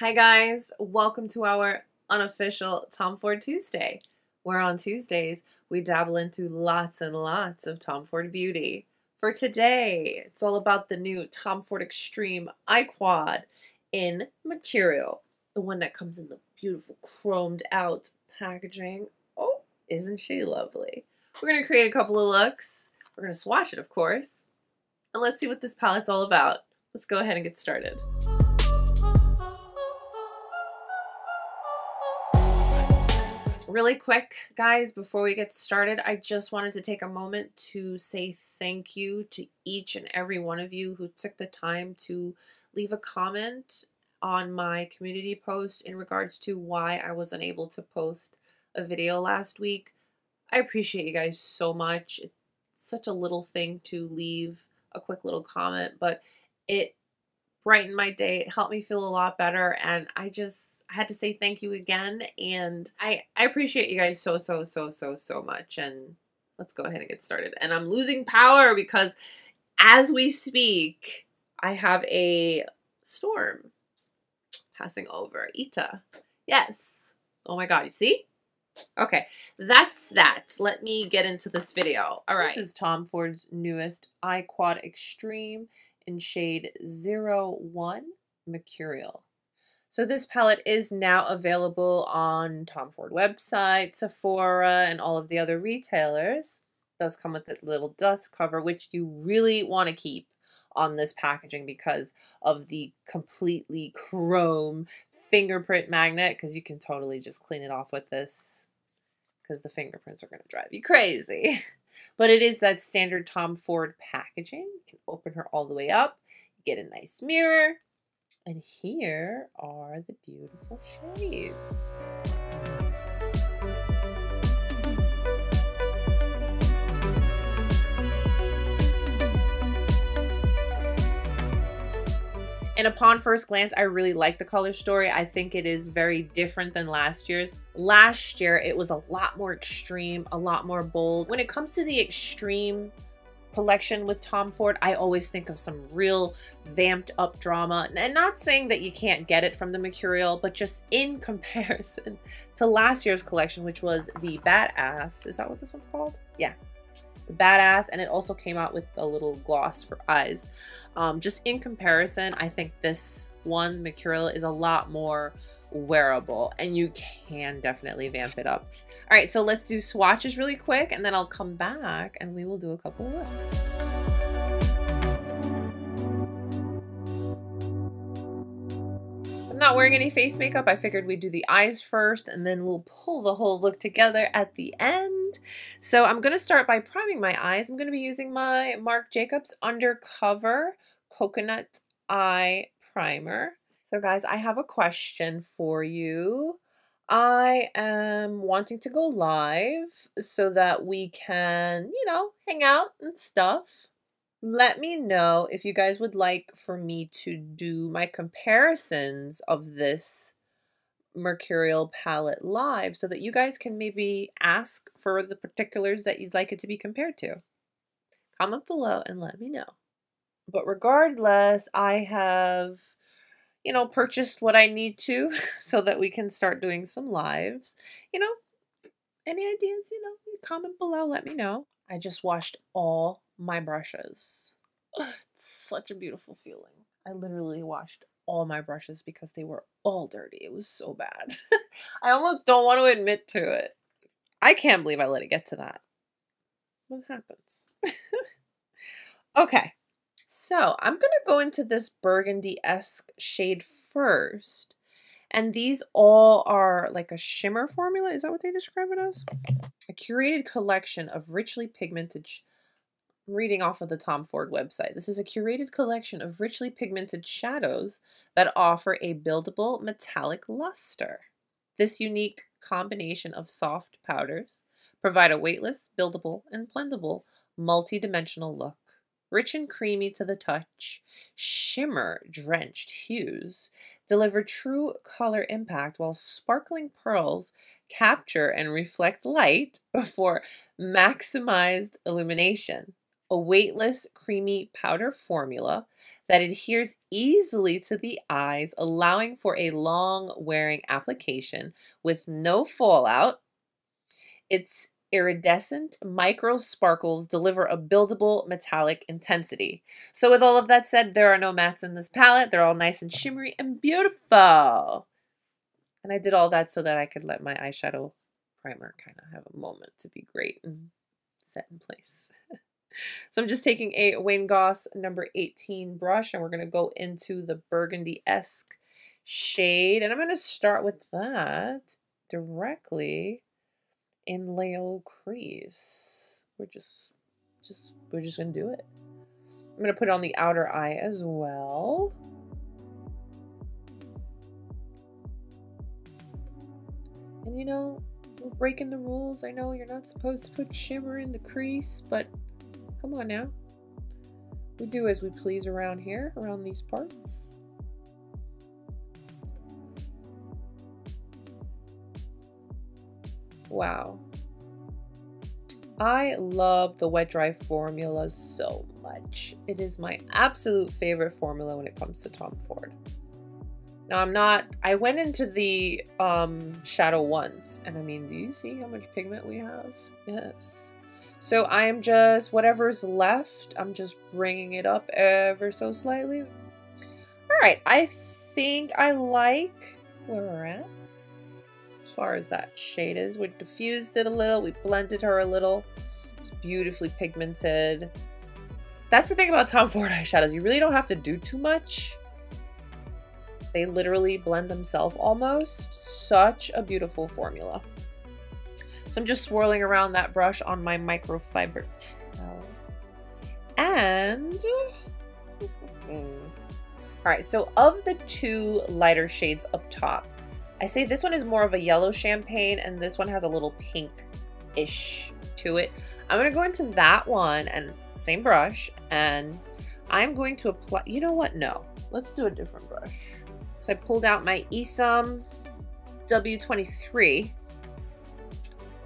Hi guys, welcome to our unofficial Tom Ford Tuesday, where on Tuesdays we dabble into lots and lots of Tom Ford beauty. For today, it's all about the new Tom Ford Extreme Eye Quad in Mercurial, the one that comes in the beautiful chromed out packaging. Oh, isn't she lovely? We're going to create a couple of looks. We're going to swatch it, of course. And let's see what this palette's all about. Let's go ahead and get started. Really quick, guys, before we get started, I just wanted to take a moment to say thank you to each and every one of you who took the time to leave a comment on my community post in regards to why I was unable to post a video last week. I appreciate you guys so much. It's such a little thing to leave a quick little comment, but it brightened my day. It helped me feel a lot better. And I just I had to say thank you again. And I, I appreciate you guys so, so, so, so, so much. And let's go ahead and get started. And I'm losing power because as we speak, I have a storm passing over. Eta. Yes. Oh my God. You see? Okay, that's that. Let me get into this video. All right. This is Tom Ford's newest Eye Quad Extreme in shade 01 Mercurial. So this palette is now available on Tom Ford website, Sephora, and all of the other retailers. It does come with a little dust cover, which you really want to keep on this packaging because of the completely chrome fingerprint magnet because you can totally just clean it off with this because the fingerprints are going to drive you crazy. But it is that standard Tom Ford packaging. You can open her all the way up, get a nice mirror, and here are the beautiful shades. And upon first glance, I really like the color story. I think it is very different than last year's. Last year, it was a lot more extreme, a lot more bold. When it comes to the extreme collection with Tom Ford, I always think of some real vamped up drama. And not saying that you can't get it from the Mercurial, but just in comparison to last year's collection, which was the Badass. Is that what this one's called? Yeah, the badass and it also came out with a little gloss for eyes um, just in comparison i think this one mercurial is a lot more wearable and you can definitely vamp it up all right so let's do swatches really quick and then i'll come back and we will do a couple looks I'm not wearing any face makeup. I figured we'd do the eyes first and then we'll pull the whole look together at the end. So I'm going to start by priming my eyes. I'm going to be using my Marc Jacobs Undercover Coconut Eye Primer. So guys, I have a question for you. I am wanting to go live so that we can, you know, hang out and stuff let me know if you guys would like for me to do my comparisons of this Mercurial palette live so that you guys can maybe ask for the particulars that you'd like it to be compared to. Comment below and let me know. But regardless, I have, you know, purchased what I need to so that we can start doing some lives. You know, any ideas, you know, comment below, let me know. I just washed all my brushes. It's such a beautiful feeling. I literally washed all my brushes because they were all dirty. It was so bad. I almost don't want to admit to it. I can't believe I let it get to that. What happens? okay, so I'm going to go into this burgundy-esque shade first. And these all are like a shimmer formula. Is that what they describe it as? A curated collection of richly pigmented I'm reading off of the Tom Ford website. This is a curated collection of richly pigmented shadows that offer a buildable metallic luster. This unique combination of soft powders provide a weightless, buildable, and blendable multi-dimensional look. Rich and creamy to the touch, shimmer-drenched hues deliver true color impact while sparkling pearls capture and reflect light for maximized illumination. a weightless, creamy powder formula that adheres easily to the eyes, allowing for a long wearing application with no fallout. Its iridescent micro sparkles deliver a buildable metallic intensity. So with all of that said, there are no mattes in this palette. They're all nice and shimmery and beautiful. And I did all that so that I could let my eyeshadow primer kind of have a moment to be great and set in place. so I'm just taking a Wayne Goss number 18 brush and we're going to go into the burgundy-esque shade. And I'm going to start with that directly in Leo crease. We're just, just, we're just to do it. I'm to put on the outer eye as well. And you know, we're breaking the rules. I know you're not supposed to put shimmer in the crease, but come on now. We do as we please around here, around these parts. Wow. I love the wet dry formula so much. It is my absolute favorite formula when it comes to Tom Ford. Now I'm not, I went into the um, shadow once and I mean, do you see how much pigment we have? Yes. So I am just, whatever's left, I'm just bringing it up ever so slightly. All right, I think I like where we're at. Far as that shade is, we diffused it a little, we blended her a little. It's beautifully pigmented. That's the thing about Tom Ford eyeshadows. You really don't have to do too much they literally blend themselves almost. Such a beautiful formula. So I'm just swirling around that brush on my microfiber towel. And... Mm-hmm. Alright, so of the two lighter shades up top, I say this one is more of a yellow champagne and this one has a little pink-ish to it. I'm going to go into that one and same brush and I'm going to apply, you know what? No, let's do a different brush. So I pulled out my Isom W23.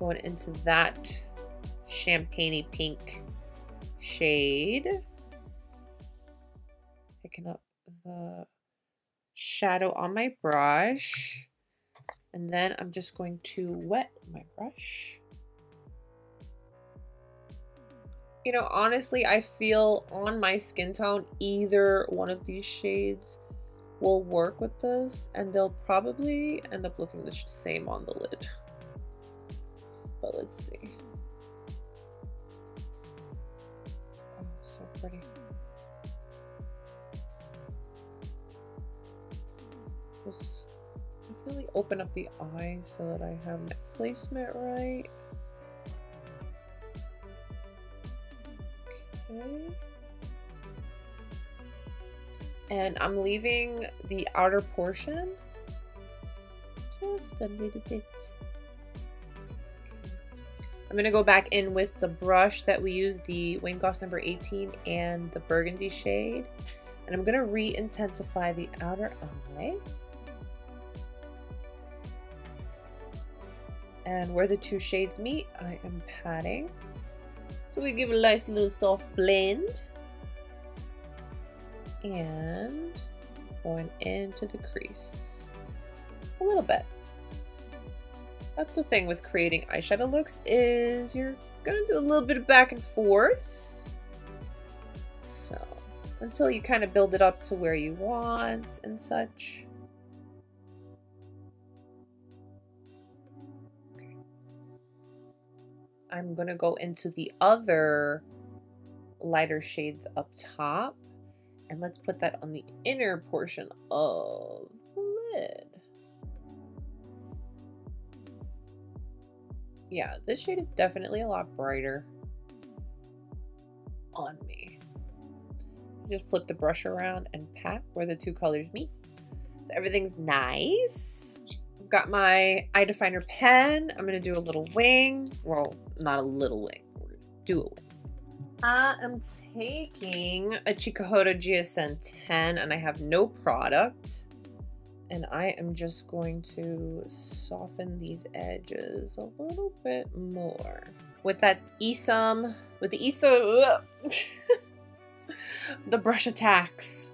Going into that champagne pink shade. Picking up the shadow on my brush. And then I'm just going to wet my brush. You know, honestly, I feel on my skin tone, either one of these shades will work with this and they'll probably end up looking the same on the lid. But let's see. Oh, so pretty. Just definitely open up the eye so that I have my placement right. Okay and I'm leaving the outer portion just a little bit. I'm going to go back in with the brush that we used, the Wayne Goss number 18 and the burgundy shade. And I'm going to re-intensify the outer eye. And where the two shades meet, I am patting. So we give a nice little soft blend and going into the crease a little bit. That's the thing with creating eyeshadow looks is you're gonna do a little bit of back and forth. So until you kind of build it up to where you want and such. I'm gonna go into the other lighter shades up top and let's put that on the inner portion of the lid. Yeah, this shade is definitely a lot brighter on me. Just flip the brush around and pat where the two colors meet. So everything's nice. Got my eye definer pen. I'm gonna do a little wing. Well, not a little wing. Do a wing. I am taking a Chikuhodo GSN 10 and I have no product. And I am just going to soften these edges a little bit more. with that Isom, with the Isom, the brush attacks.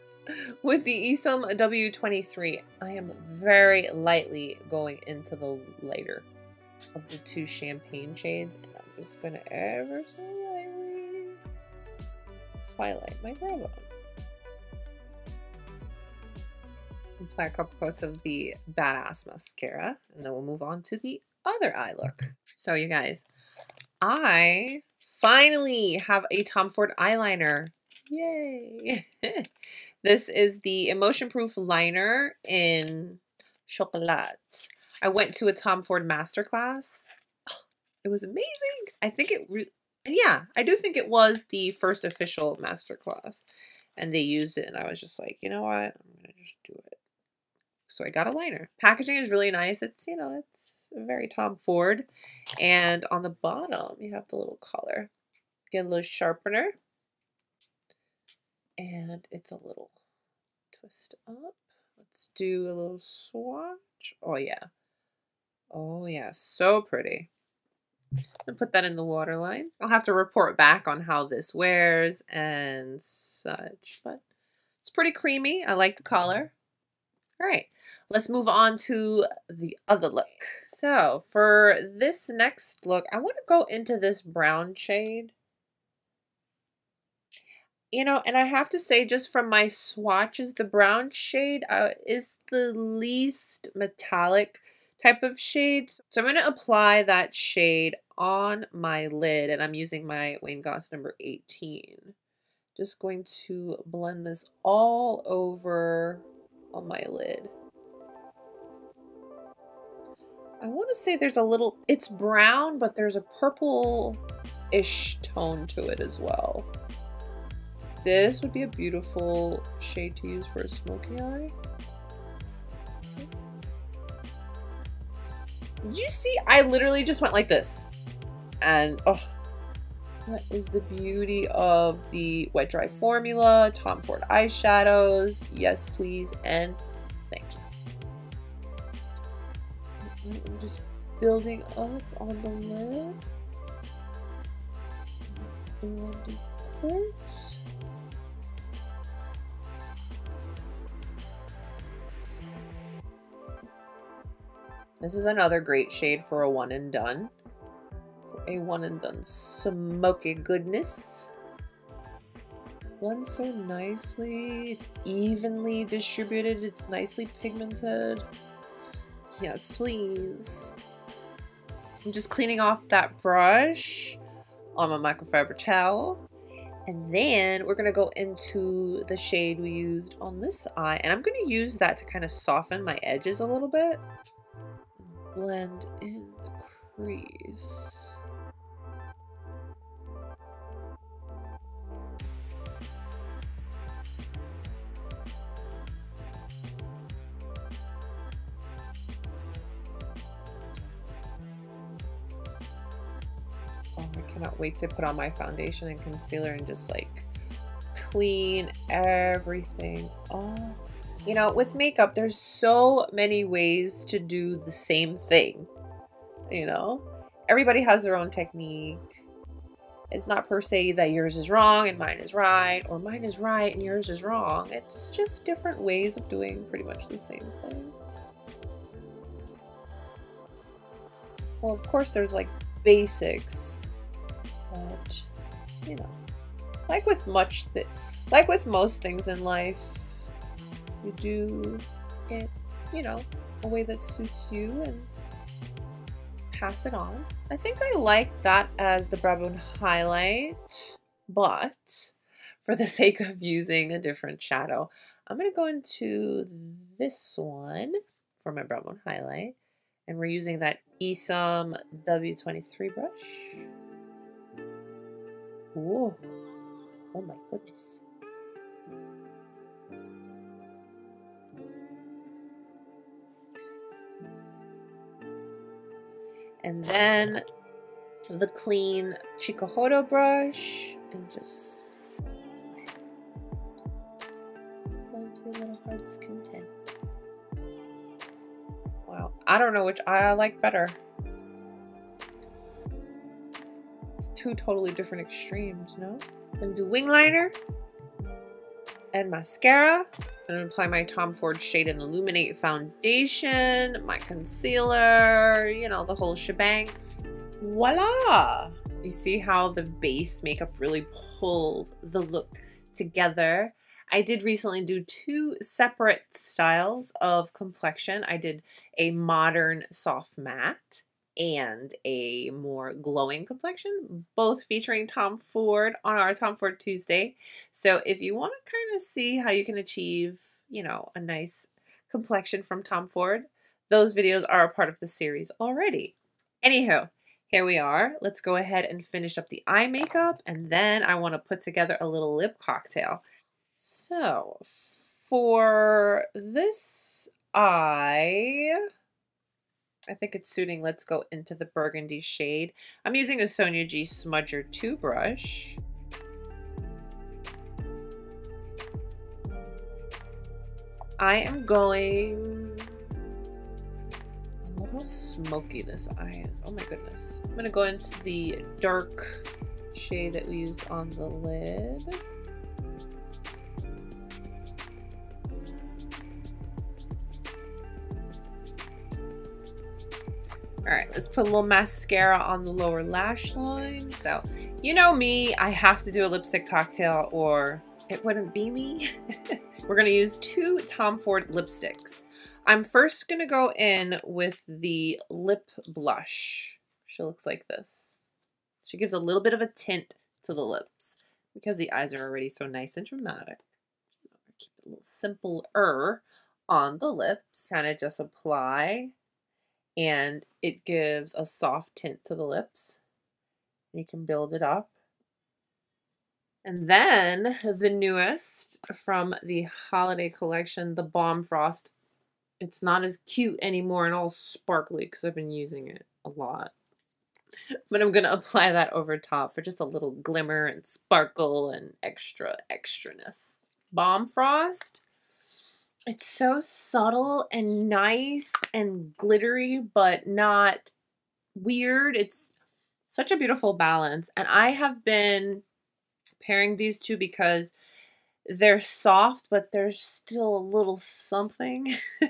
With the Isom W23, I am very lightly going into the lighter of the two champagne shades. And I'm just going to ever so lightly highlight my brow bone. Apply a couple coats of the Badass Mascara, and then we'll move on to the other eye look. So you guys, I finally have a Tom Ford eyeliner. Yay! this is the Emotion Proof Liner in Chocolat. I went to a Tom Ford masterclass. It was amazing. I think it, yeah, I do think it was the first official masterclass. And they used it, and I was just like, you know what? I'm going to just do it. So I got a liner. Packaging is really nice. It's, you know, it's very Tom Ford. And on the bottom, you have the little collar. Get a little sharpener. And it's a little twist up. Let's do a little swatch. Oh, yeah. Oh, yeah. So pretty. And put that in the waterline. I'll have to report back on how this wears and such, but it's pretty creamy. I like the color. All right, let's move on to the other look. So for this next look, I want to go into this brown shade. You know, and I have to say, just from my swatches, the brown shade uh, is the least metallic type of shade. So I'm going to apply that shade on my lid, and I'm using my Wayne Goss number 18. Just going to blend this all over on my lid. I want to say there's a little, it's brown, but there's a purple-ish tone to it as well. This would be a beautiful shade to use for a smoky eye. Did you see? I literally just went like this. And, oh, that is the beauty of the wet dry formula, Tom Ford eyeshadows. Yes, please, and thank you. I'm just building up on the lid. Blending quartz. This is another great shade for a one and done a one and done smoky goodness. Blends so nicely. It's evenly distributed. It's nicely pigmented. Yes, please. I'm just cleaning off that brush on my microfiber towel. And then we're going to go into the shade we used on this eye. And I'm going to use that to kind of soften my edges a little bit. Blend in the crease. Oh, I cannot wait to put on my foundation and concealer and just like clean everything off. You know, with makeup, there's so many ways to do the same thing. You know, everybody has their own technique. It's not per se that yours is wrong and mine is right, or mine is right and yours is wrong. It's just different ways of doing pretty much the same thing. Well, of course, there's like basics but you know, like with much that, like with most things in life, you do it, you know, a way that suits you and pass it on. I think I like that as the brow bone highlight, but for the sake of using a different shadow, I'm going to go into this one for my brow bone highlight. And we're using that Isom W23 brush. Oh, oh my goodness. And then the clean Chikuhodo brush and just going to little heart's content. Wow, I don't know which eye I like better. It's two totally different extremes, no? Then do wing liner and mascara. I'm gonna apply my Tom Ford Shade and Illuminate foundation, my concealer, you know, the whole shebang. Voila! You see how the base makeup really pulls the look together. I did recently do two separate styles of complexion. I did a modern soft matte and a more glowing complexion, both featuring Tom Ford on our Tom Ford Tuesday. So if you want to kind of see how you can achieve, you know, a nice complexion from Tom Ford, those videos are a part of the series already. Anywho, here we are. Let's go ahead and finish up the eye makeup and then I want to put together a little lip cocktail. So for this eye, I think it's suiting. Let's go into the burgundy shade. I'm using a Sonia G Smudger 2 brush. I am going... Love how smoky this eye is. Oh my goodness. I'm going to go into the dark shade that we used on the lid. All right, let's put a little mascara on the lower lash line. So, you know me, I have to do a lipstick cocktail or it wouldn't be me. We're gonna use two Tom Ford lipsticks. I'm first gonna go in with the lip blush. She looks like this. She gives a little bit of a tint to the lips because the eyes are already so nice and dramatic. Keep it a little simpler on the lips. Kind of just apply and it gives a soft tint to the lips. You can build it up. And then the newest from the holiday collection, the Balm Frost. It's not as cute anymore and all sparkly because I've been using it a lot. But I'm going to apply that over top for just a little glimmer and sparkle and extra extraness. Balm Frost it's so subtle and nice and glittery, but not weird. It's such a beautiful balance. And I have been pairing these two because they're soft, but there's still a little something.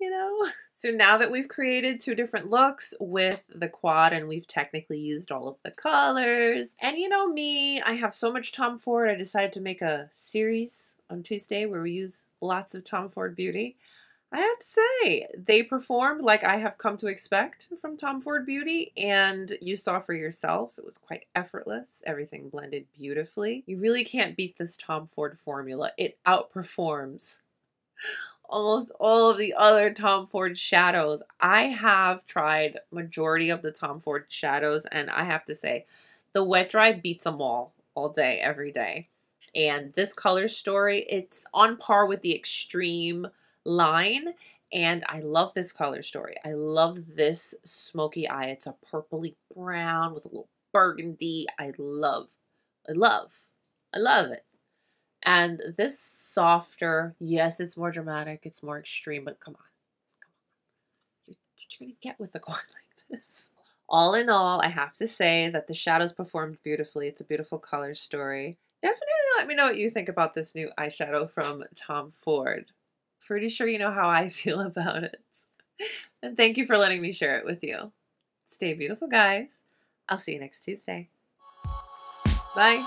you know? So now that we've created two different looks with the quad and we've technically used all of the colors, and you know me, I have so much Tom Ford, I decided to make a series on Tuesday where we use lots of Tom Ford Beauty. I have to say, they performed like I have come to expect from Tom Ford Beauty, and you saw for yourself. It was quite effortless. Everything blended beautifully. You really can't beat this Tom Ford formula. It outperforms almost all of the other Tom Ford shadows. I have tried majority of the Tom Ford shadows, and I have to say, the wet dry beats them all, all day, every day. And this color story, it's on par with the extreme line. And I love this color story. I love this smoky eye. It's a purpley brown with a little burgundy. I love, I love, I love it. And this softer, yes, it's more dramatic, it's more extreme, but come on, come on. You're, going to get with a quad like this. All in all, I have to say that the shadows performed beautifully. It's a beautiful color story. Definitely let me know what you think about this new eyeshadow from Tom Ford. Pretty sure you know how I feel about it. And thank you for letting me share it with you. Stay beautiful, guys. I'll see you next Tuesday. Bye.